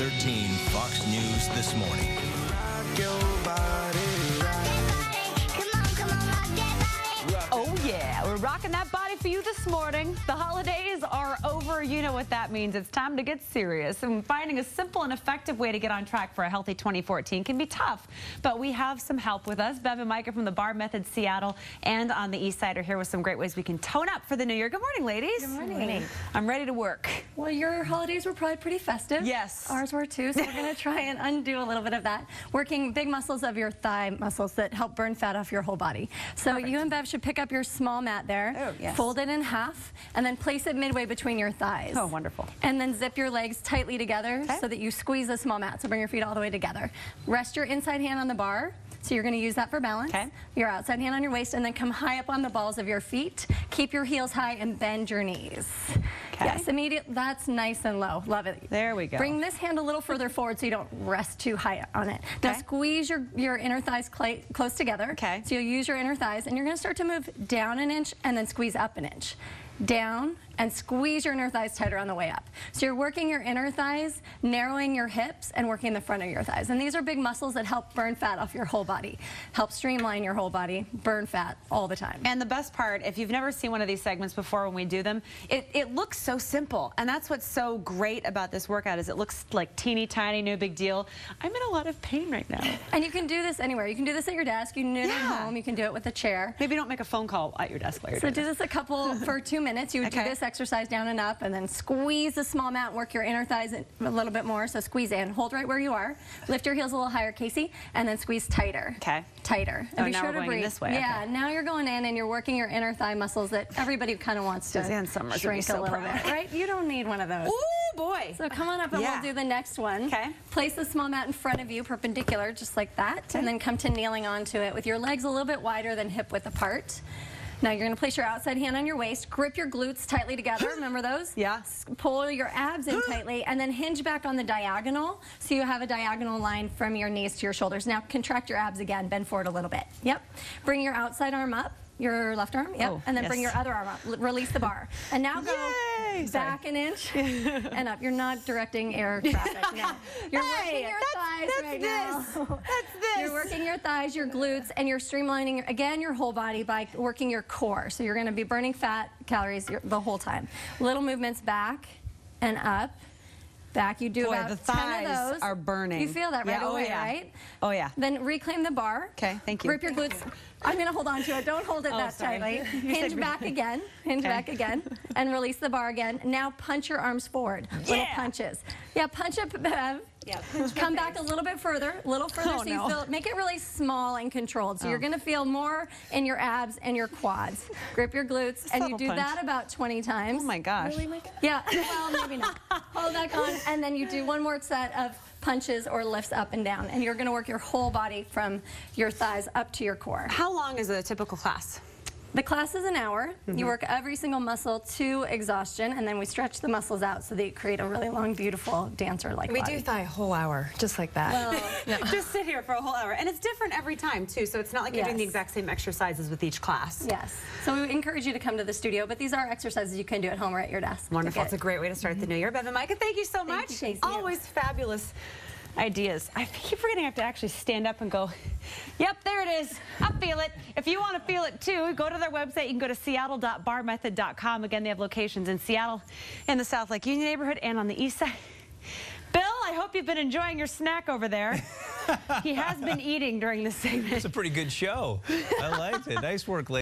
13 Fox News this morning. We're rocking that body for you this morning. The holidays are over. You know what that means. It's time to get serious. And finding a simple and effective way to get on track for a healthy 2014 can be tough. But we have some help with us. Bev and Maika from the Bar Method Seattle and on the East Side are here with some great ways we can tone up for the new year. Good morning, ladies. Good morning. I'm ready to work. Well, your holidays were probably pretty festive. Yes. Ours were too, so we're going to try and undo a little bit of that. Working big muscles of your thigh muscles that help burn fat off your whole body. So Perfect. you and Bev should pick up your small mat there, Oh, yes. fold it in half, and then place it midway between your thighs. Oh, wonderful. And then zip your legs tightly together Okay. so that you squeeze the small mat. So bring your feet all the way together. Rest your inside hand on the bar. So you're going to use that for balance. Okay. Your outside hand on your waist and then come high up on the balls of your feet. Keep your heels high and bend your knees. Okay. Yes, immediate. That's nice and low. Love it. There we go. Bring this hand a little further forward so you don't rest too high on it. Okay. Now squeeze your, your inner thighs cl close together. Okay. So you'll use your inner thighs and you're going to start to move down an inch and then squeeze up an inch. Down and squeeze your inner thighs tighter on the way up. So you're working your inner thighs, narrowing your hips, and working the front of your thighs. And these are big muscles that help burn fat off your whole body, help streamline your whole body, burn fat all the time. And the best part, if you've never seen one of these segments before when we do them, it, it looks so simple. And that's what's so great about this workout is it looks like teeny tiny, no big deal. I'm in a lot of pain right now. And you can do this anywhere. You can do this at your desk, you can do it Yeah. at home, you can do it with a chair. Maybe don't make a phone call at your desk while you're So do this. this a couple for two minutes. You would Okay. do this exercise down and up, and then squeeze the small mat. Work your inner thighs a little bit more. So squeeze in. Hold right where you are. Lift your heels a little higher, Casey, and then squeeze tighter. Okay. Tighter. And Oh, be now sure we're to going breathe. this way, Yeah. okay. Now you're going in, and you're working your inner thigh muscles that everybody kind of wants to Suzanne Somers shrink so a little proud. bit, right? You don't need one of those. Ooh, boy. So come on up and Yeah. we'll do the next one. Okay. Place the small mat in front of you, perpendicular, just like that, and then come to kneeling onto it with your legs a little bit wider than hip width apart. Now you're going to place your outside hand on your waist, grip your glutes tightly together. Remember those? Yeah. Pull your abs in tightly, and then hinge back on the diagonal, so you have a diagonal line from your knees to your shoulders. Now contract your abs again, bend forward a little bit. Yep. Bring your outside arm up. Your left arm, yep, Oh, and then bring your other arm up. Release the bar, and now go Yay! Sorry. back an inch and up. You're not directing air traffic now. You're Hey, working your that's- thighs that's right this. now. That's this. You're working your thighs, your glutes, and you're streamlining again your whole body by working your core. So you're going to be burning fat, calories your, the whole time. Little movements back and up. Back, you do Boy, about the 10 thighs of those. are burning. You feel that right Yeah, oh, away, yeah. right? Oh, yeah. Then reclaim the bar. Okay, thank you. Grip your glutes. I'm going to hold on to it. Don't hold it Oh, that sorry. tightly. Hinge back again. Hinge Okay. back again. And release the bar again. Now punch your arms forward. Little punches. Yeah, punch up, Bev. Yeah, Come back a little bit further, a little further Oh, so you no. feel, make it really small and controlled. So you're Oh. going to feel more in your abs and your quads. Grip your glutes, and you do punch. that about 20 times. Oh my gosh. Yeah, well, maybe not. Hold that on, and then you do one more set of punches or lifts up and down, and you're going to work your whole body from your thighs up to your core. How long is a typical class? The class is an hour. Mm-hmm. You work every single muscle to exhaustion, and then we stretch the muscles out so that you create a really long, beautiful dancer-like We body. do thigh a whole hour, just like that. Just sit here for a whole hour. And it's different every time, too. So it's not like you're doing the exact same exercises with each class. Yes. So we encourage you to come to the studio, but these are exercises you can do at home or at your desk. Wonderful. It's a great way to start the new year. Bev and Maika, thank you so Thank much. you, Always fabulous ideas. I keep forgetting I have to actually stand up and go, yep, there it is. I feel it. If you want to feel it too, go to their website. You can go to seattle.barmethod.com. Again, they have locations in Seattle, in the South Lake Union neighborhood, and on the east side. Bill, I hope you've been enjoying your snack over there. he has been eating during this segment. It's a pretty good show. I liked it. Nice work, ladies.